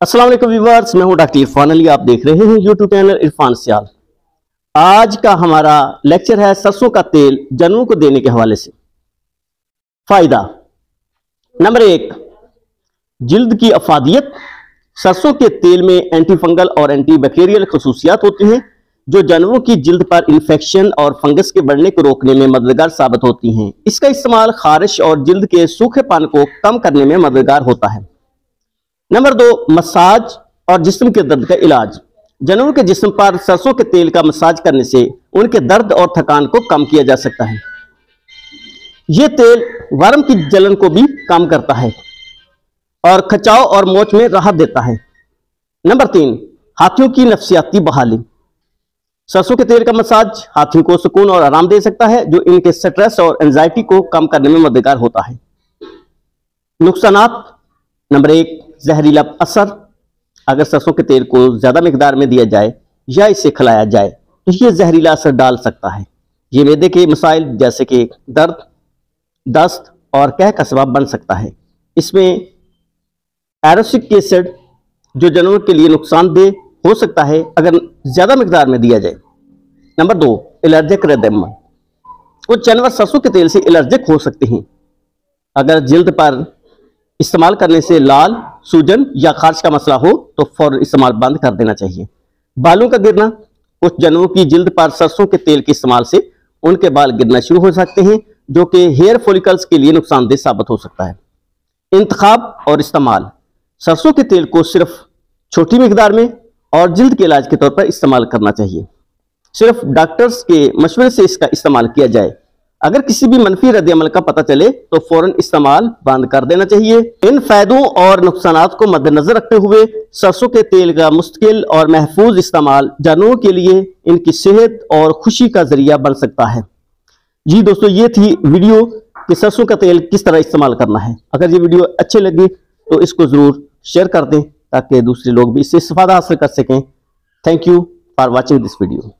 अस्सलाम वालेकुम व्यूअर्स मैं हूँ डॉक्टर इरफान अली, आप देख रहे हैं यूट्यूब चैनल इरफान सियाल। आज का हमारा लेक्चर है सरसों का तेल जानवरों को देने के हवाले से। फ़ायदा। नंबर एक, जिल्द की अफादियत। सरसों के तेल में एंटी फंगल और एंटी बैक्टीरियल खसूसियात होती हैं, जो जानवरों की जिल्द पर इन्फेक्शन और फंगस के बढ़ने को रोकने में मददगार साबित होती हैं। इसका इस्तेमाल खारिश और जिल्द के सूखेपन को कम करने में मददगार होता है। नंबर दो, मसाज और जिस्म के दर्द का इलाज। जानवरों के जिस्म पर सरसों के तेल का मसाज करने से उनके दर्द और थकान को कम किया जा सकता है। यह तेल वर्म की जलन को भी कम करता है और खचाव और मोच में राहत देता है। नंबर तीन, हाथियों की नफसियाती बहाली। सरसों के तेल का मसाज हाथियों को सुकून और आराम दे सकता है, जो इनके स्ट्रेस और एंजाइटी को कम करने में मददगार होता है। नुकसान नंबर एक जहरीला असर, अगर सरसों के तेल को ज़्यादा मकदार में दिया जाए या इसे खिलाया जाए तो ये जहरीला असर डाल सकता है। ये मैदे के मसाइल जैसे कि दर्द, दस्त और कह का सबब बन सकता है। इसमें एरोसिक एसिड, जो जानवर के लिए नुकसानदेह हो सकता है, अगर ज़्यादा मकदार में दिया जाए। नंबर दो, एलर्जिक रदमा कुछ जानवर सरसों के तेल से एलर्जिक हो सकते हैं। अगर जल्द पर इस्तेमाल करने से लाल सूजन या खारिश का मसला हो तो फ़ौरन इस्तेमाल बंद कर देना चाहिए। बालों का गिरना कुछ जानवरों की जिल्द पर सरसों के तेल के इस्तेमाल से उनके बाल गिरना शुरू हो सकते हैं, जो कि हेयर फोलिकल्स के लिए नुकसानदेह साबित हो सकता है। इंतखाब और इस्तेमाल। सरसों के तेल को सिर्फ़ छोटी मकदार में और जिल्द के इलाज के तौर पर इस्तेमाल करना चाहिए। सिर्फ़ डॉक्टर्स के मशवरे से इसका इस्तेमाल किया जाए अगर किसी भी मनफी रद्द अमल का पता चले तो फ़ौरन इस्तेमाल बंद कर देना चाहिए। इन फायदों और नुकसान को मद्देनजर रखते हुए सरसों के तेल का मुस्तकिल और महफूज इस्तेमाल जानवरों के लिए इनकी सेहत और खुशी का ज़रिया बन सकता है। जी दोस्तों, ये थी वीडियो कि सरसों का तेल किस तरह इस्तेमाल करना है। अगर ये वीडियो अच्छी लगी तो इसको ज़रूर शेयर कर दें, ताकि दूसरे लोग भी इससे इस्तेफादा हासिल कर सकें। Thank you for watching this video